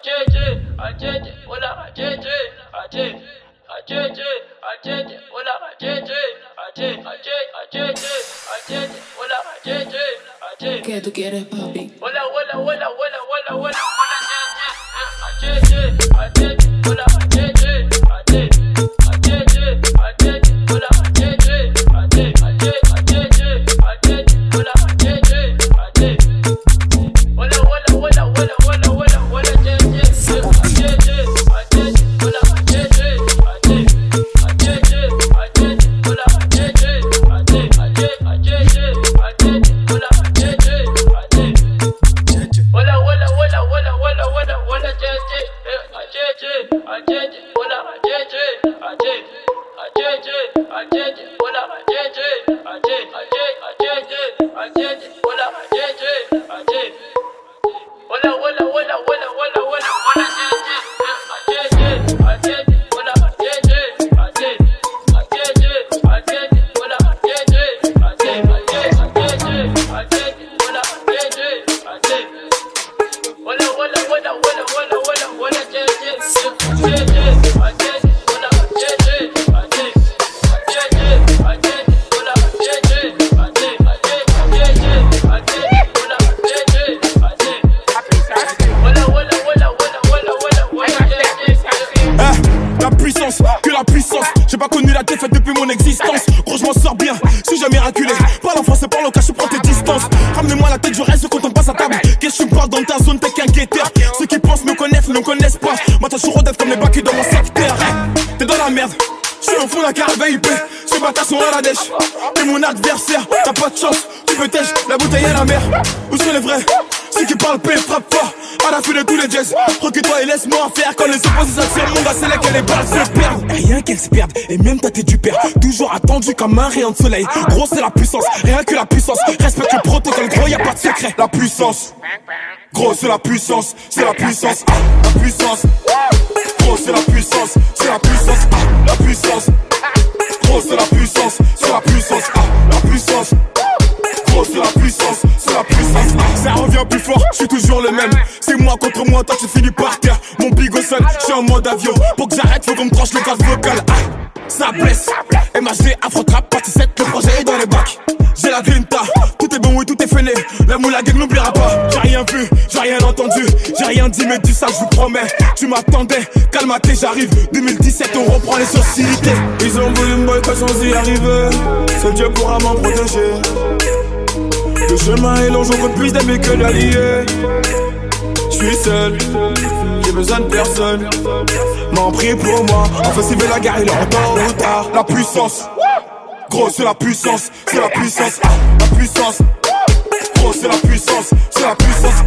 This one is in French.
ajeje, ajeje, hola ajeje, aje, ajeje, ajeje, ajeje, aje, aje, ajeje, ajeje, ajeje, aje. ¿Qué tú quieres, papi? Hola, hola, hola, hola, hola, hola, hola, pas connu la défaite depuis mon existence. Gros, je m'en sors bien, suis jamais miraculé. Parle en français, parle au cas, je prends tes distances. Ramenez-moi la tête, je reste quand on passe à table. Qu'est-ce que tu me parles dans ta zone, t'es qu'un guetteur. Ceux qui pensent me connaissent, ne me connaissent pas. Moi, t'as toujours comme les bacs dans mon secteur. T'es dans la merde. Je suis au fond d'un caravane IP, ces bâtards sont à la dèche T'es mon adversaire, t'as pas de chance Tu peux tèche, la bouteille à la mer Où sont les vrais? Ceux qui parlent paix, frappe fort. À la fin de tous les jazz Recule-toi et laisse-moi faire. Quand les opposés s'attirent, mon gars c'est là que les balles se perdent. Rien qu'elles se perdent, et même ta tête du père. Toujours attendu comme un rayon de soleil. Gros c'est la puissance, rien que la puissance. Respecte le protocole, gros y a pas de secret. La puissance. Gros c'est la puissance, c'est la puissance. Ah, La puissance. Gros c'est la puissance, c'est la puissance. Ah, La puissance. Gros c'est La puissance Gros c'est la puissance, c'est la puissance. Ça revient plus fort, je suis toujours le même. C'est moi contre moi, toi tu finis par terre. Mon big au sol, je suis en mode avion. Pour que j'arrête, faut qu'on me tranche le gaz vocal. Ah, Ça blesse. MHD, Afro Trap, partie 7, le projet est dans les bacs. J'ai la grinta, tout est bon oui tout est fini La moula gang n'oubliera pas. J'ai rien vu, j'ai rien entendu. J'ai rien dit mais dis ça je vous promets. Tu m'attendais, calme-toi j'arrive. 2017 on reprend les sociétés. Ils ont voulu me boycotter sans y arriver. Seul Dieu pourra m'en protéger Le chemin est long, j'en compte plus d'amis que d'alliés Je suis seul, j'ai besoin de personne. M'en prie pour moi, enfin s'il veut la guerre il est en tard ou tard La puissance Gros c'est la puissance, c'est la puissance, la puissance Gros c'est la puissance, c'est la puissance,